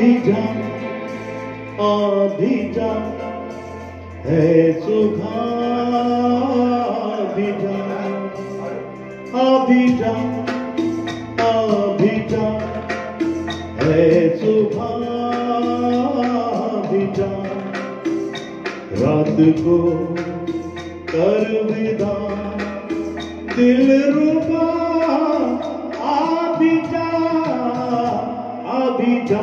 অভিযান অভিযান হে সুধাভিযান অভিযান অভিযান হে সুধাভিযান রাত কো कर विदा दिल रुबा अभी जा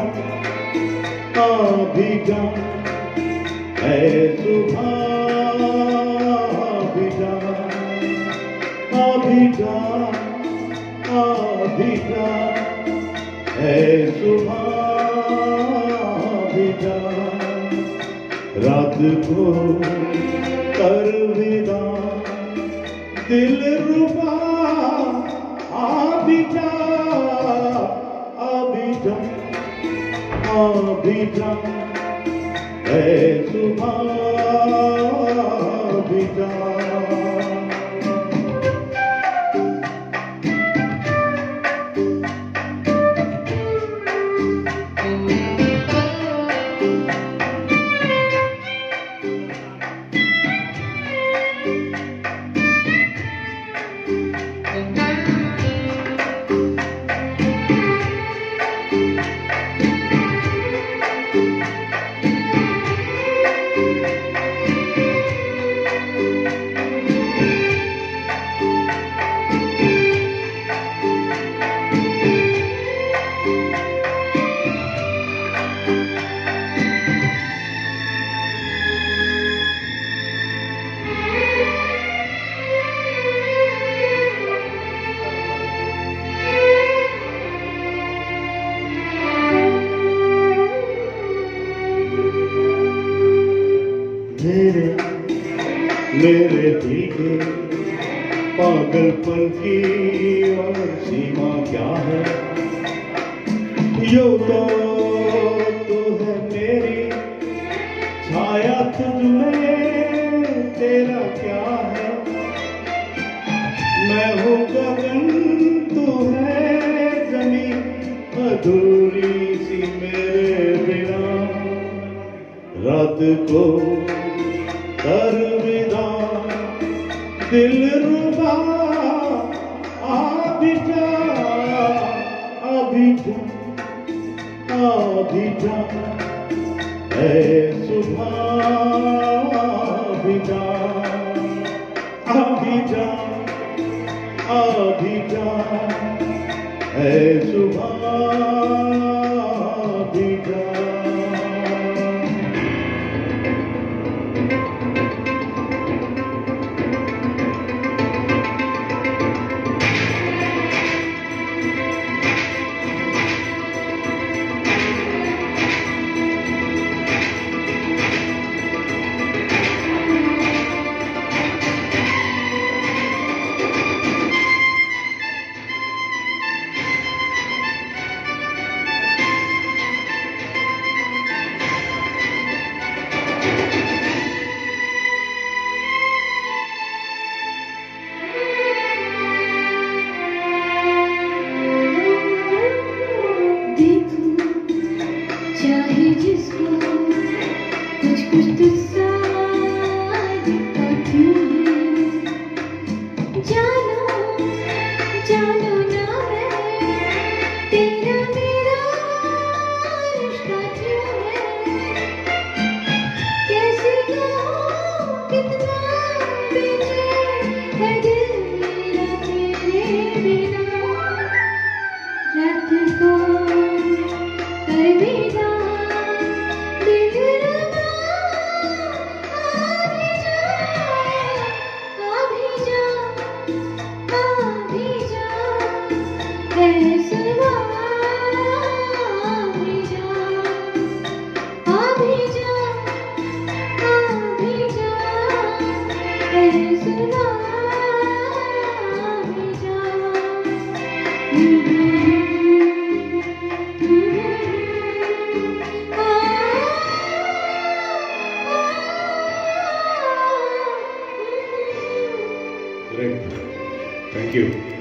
अभिजम है सुभाविदम अभिजम अभिजम है सुभाविदम रात को कर विदा दिल रुबा आबिदा आबिदा Vita, Vita, मेरे दिल के पागलपन की और सीमा क्या है यो तो तू है मेरी छाया तुझ में तेरा क्या है मैं हूँ गगन तू है जमी अधूरी सी मेरे बिना रात को दिल रुबा अभी जा अभी जा अभी जा ऐ सुबह अभी जा अभी जा अभी जा ऐ सुबह Thank you. Great. Thank you.